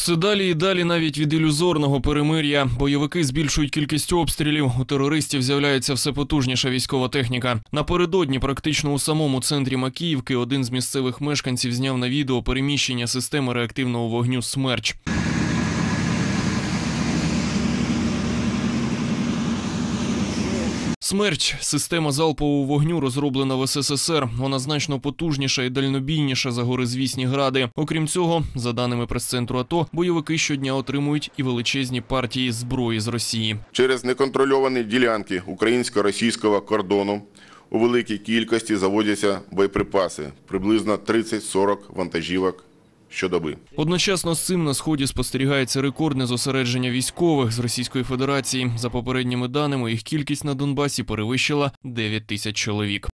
Все далі і далі навіть від ілюзорного перемир'я. Бойовики збільшують кількість обстрілів. У терористів з'являється все потужніша військова техніка. Напередодні, практично у самому центрі Макіївки, один з місцевих мешканців зняв на відео переміщення системи реактивного вогню Смерч. Смерч система залпового вогню розроблена в СССР. Вона значно потужніша і дальнобійніша за горизвісні гради. Окрім цього, за даними прес-центру АТО, бойовики щодня отримують і величезні партії зброї з Росії. Через неконтрольовані ділянки українсько-російського кордону у великій кількості заводяться боєприпаси, приблизно 30-40 вантажівок щодоби. Одночасно з цим на сході спостерігається рекордне зосередження військових з Російської Федерації. За попередніми даними, їх кількість на Донбасі перевищила 9 тисяч чоловік.